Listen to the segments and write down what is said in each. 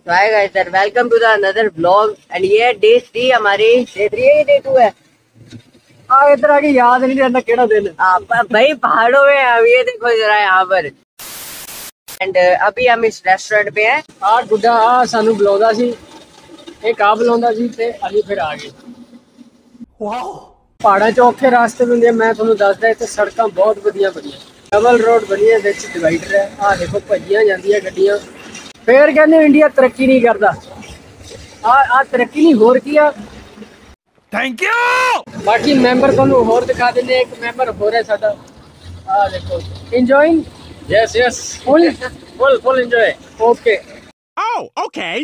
तो hi guys sir welcome to the another vlog and ये day three हमारी day three है day two है आ इधर आके याद नहीं रहता केड़ा दिन आप भाई पहाड़ों में अब ये देखो जरा यहाँ पर एंड अभी हम इस रेस्टोरेंट पे हैं ਆ ਗੁੱਡਾ ਆ ਸਾਨੂੰ ਬੁਲਾਉਂਦਾ ਸੀ ਇਹ ਕਾ ਬੁਲਾਉਂਦਾ ਸੀ ਤੇ ਅਸੀਂ ਫਿਰ ਆ ਗਏ ਵਾਓ ਪਹਾੜਾਂ 'ਚ ਔਖੇ ਰਾਸਤੇ ਵੀ ਹੁੰਦੇ ਆ, ਮੈਂ ਤੁਹਾਨੂੰ ਦੱਸਦਾ ਇੱਥੇ ਸੜਕਾਂ ਬਹੁਤ ਵਧੀਆ ਬਣੀਆਂ ਡਬਲ ਰੋਡ ਬਣੀ ਹੈ ਵਿੱਚ ਡਿਵਾਈਡਰ ਹੈ ਆ ਦੇਖੋ ਭੱਜੀਆਂ ਜਾਂਦੀਆਂ ਗੱਡੀਆਂ ਫੇਰ ਕਹਿੰਦੇ ਇੰਡੀਆ ਤਰੱਕੀ ਨਹੀਂ ਕਰਦਾ ਆ ਆ ਤਰੱਕੀ ਨਹੀਂ ਹੋਰ ਕੀ ਆ ਥੈਂਕ ਯੂ ਬਾਕੀ ਮੈਂਬਰ ਤੁਹਾਨੂੰ ਹੋਰ ਦਿਖਾ ਦਿੰਦੇ ਹਾਂ। ਇੱਕ ਮੈਂਬਰ ਹੋਰ ਹੈ ਸਾਡਾ ਆ ਦੇਖੋ enjoying yes yes full full full enjoy okay oh okay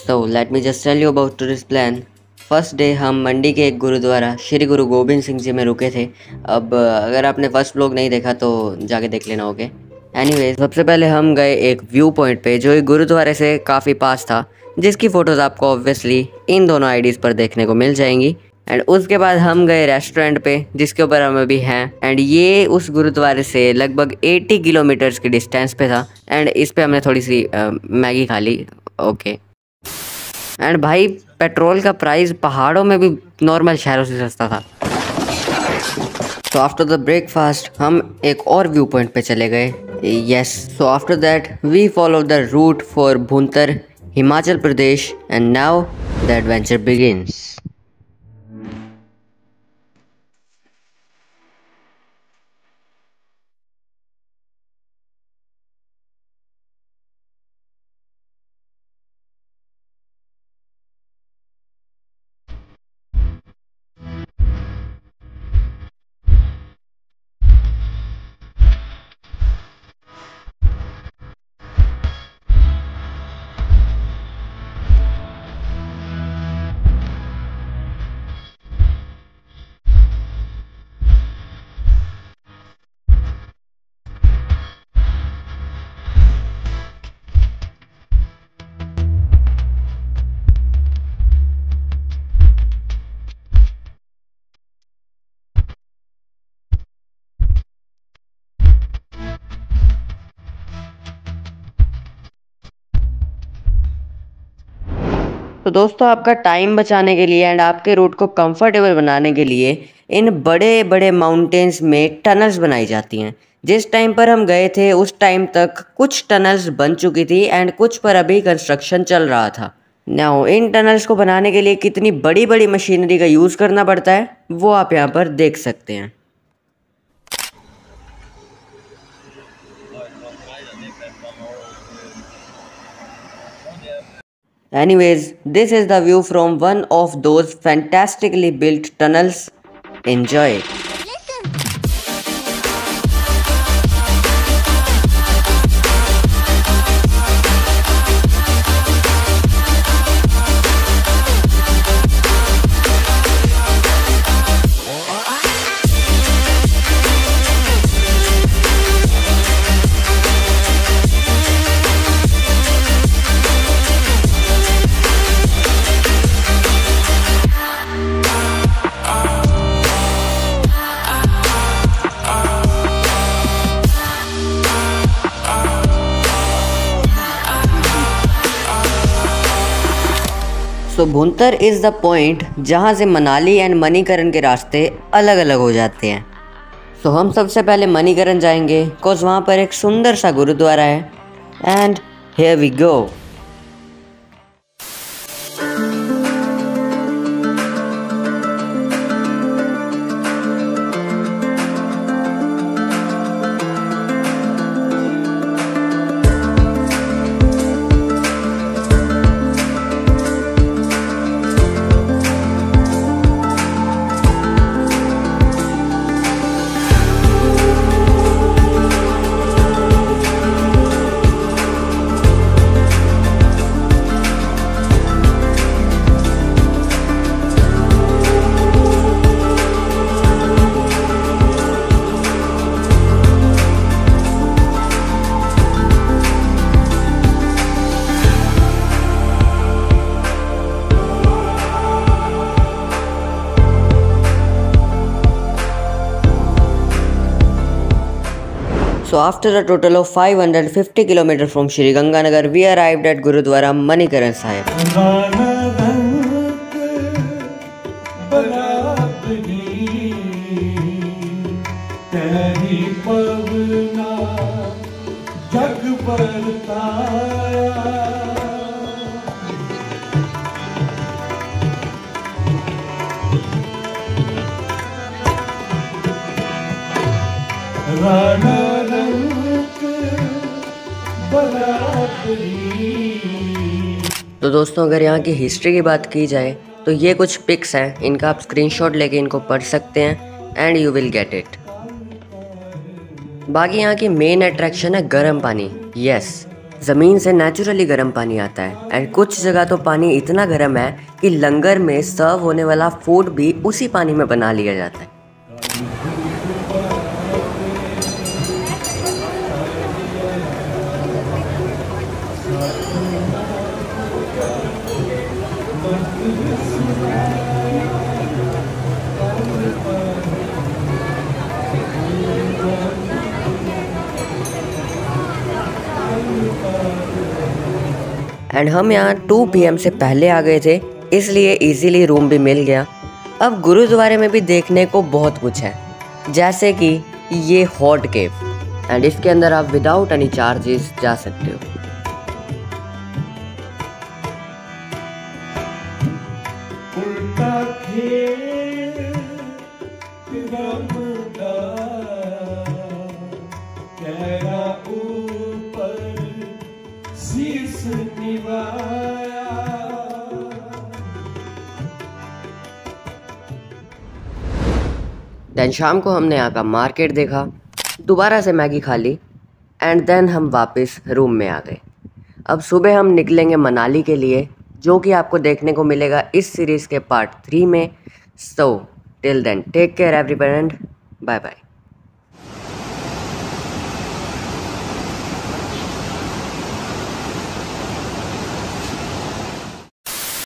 So let me just tell you about today's plan. First day हम मंडी के एक गुरुद्वारा श्री गुरु गोविंद सिंह जी में रुके थे अब अगर आपने फर्स्ट ब्लॉग नहीं देखा तो जाके देख लेना ओके एनीवेज सबसे पहले हम गए एक व्यू पॉइंट पे जो गुरुद्वारे से काफ़ी पास था जिसकी फ़ोटोज़ आपको ऑब्वियसली इन दोनों आईडीज़ पर देखने को मिल जाएंगी एंड उसके बाद हम गए रेस्टोरेंट पे जिसके ऊपर हम अभी हैं एंड ये उस गुरुद्वारे से लगभग 80 किलोमीटर्स की डिस्टेंस पे था एंड इस पे हमने थोड़ी सी आ, मैगी खा ली ओके एंड भाई पेट्रोल का प्राइस पहाड़ों में भी नॉर्मल शहरों से सस्ता था तो आफ्टर द ब्रेकफास्ट हम एक और व्यू पॉइंट पे चले गए Yes, so after that, we follow the route for Bhuntar, Himachal Pradesh, and now the adventure begins. तो दोस्तों आपका टाइम बचाने के लिए एंड आपके रूट को कंफर्टेबल बनाने के लिए इन बड़े बड़े माउंटेन्स में टनल्स बनाई जाती हैं जिस टाइम पर हम गए थे उस टाइम तक कुछ टनल्स बन चुकी थी एंड कुछ पर अभी कंस्ट्रक्शन चल रहा था नाउ इन टनल्स को बनाने के लिए कितनी बड़ी बड़ी मशीनरी का यूज़ करना पड़ता है वो आप यहाँ पर देख सकते हैं Anyways, this is the view from one of those fantastically built tunnels. Enjoy it. So Bhuntar is the point जहाँ से मनाली एंड मनीकरण के रास्ते अलग अलग हो जाते हैं सो so, हम सबसे पहले मनीकरण जाएंगे बिकॉज वहाँ पर एक सुंदर सा गुरुद्वारा है and here we go So after a total of 550 km from Sri Ganganagar, we arrived at Gurudwara Manikaran Sahib. तो दोस्तों अगर यहाँ की हिस्ट्री की बात की जाए तो ये कुछ पिक्स हैं इनका आप स्क्रीनशॉट लेके इनको पढ़ सकते हैं and you will get it बाकी यहाँ की मेन अट्रैक्शन है गर्म पानी यस ज़मीन से नेचुरली गर्म पानी आता है एंड कुछ जगह तो पानी इतना गर्म है कि लंगर में सर्व होने वाला फूड भी उसी पानी में बना लिया जाता है एंड हम यहाँ 2 पी से पहले आ गए थे इसलिए इजीली रूम भी मिल गया अब गुरुद्वारे में भी देखने को बहुत कुछ है जैसे कि ये हॉट केव एंड इसके अंदर आप विदाउट एनी चार्जेस जा सकते हो दैन शाम को हमने यहाँ का मार्केट देखा दोबारा से मैगी खा ली एंड देन हम वापस रूम में आ गए अब सुबह हम निकलेंगे मनाली के लिए जो कि आपको देखने को मिलेगा इस सीरीज़ के पार्ट थ्री में so till then take care every and bye bye